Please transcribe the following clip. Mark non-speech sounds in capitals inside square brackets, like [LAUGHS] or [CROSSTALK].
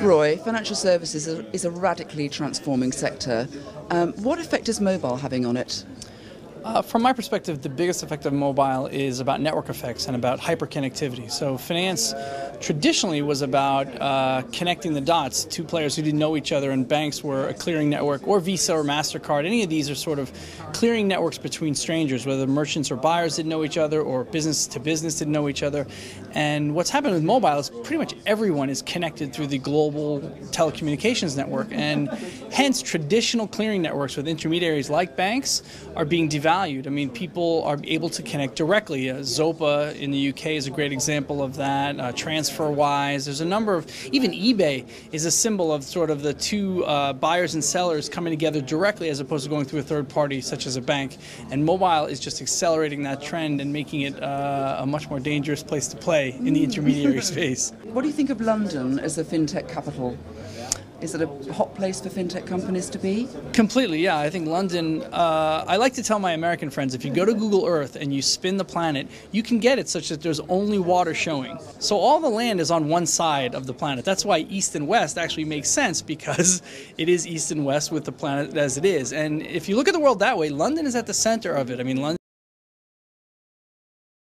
Roy, financial services is a radically transforming sector. Um, what effect is mobile having on it? Uh, from my perspective, the biggest effect of mobile is about network effects and about hyperconnectivity. So, finance traditionally was about uh, connecting the dots. Two players who didn't know each other, and banks were a clearing network, or Visa or MasterCard. Any of these are sort of clearing networks between strangers, whether merchants or buyers didn't know each other, or business to business didn't know each other. And what's happened with mobile is pretty much everyone is connected through the global telecommunications network. And hence, traditional clearing networks with intermediaries like banks are being devalued valued. I mean, people are able to connect directly. Uh, Zopa in the UK is a great example of that. Uh, TransferWise, there's a number of, even eBay is a symbol of sort of the two uh, buyers and sellers coming together directly as opposed to going through a third party such as a bank. And mobile is just accelerating that trend and making it uh, a much more dangerous place to play in the intermediary [LAUGHS] space. What do you think of London as a fintech capital? Is it a hot place for fintech companies to be? Completely, yeah. I think London, uh, I like to tell my American friends if you go to Google Earth and you spin the planet, you can get it such that there's only water showing. So all the land is on one side of the planet. That's why east and west actually makes sense because [LAUGHS] it is east and west with the planet as it is. And if you look at the world that way, London is at the center of it. I mean, London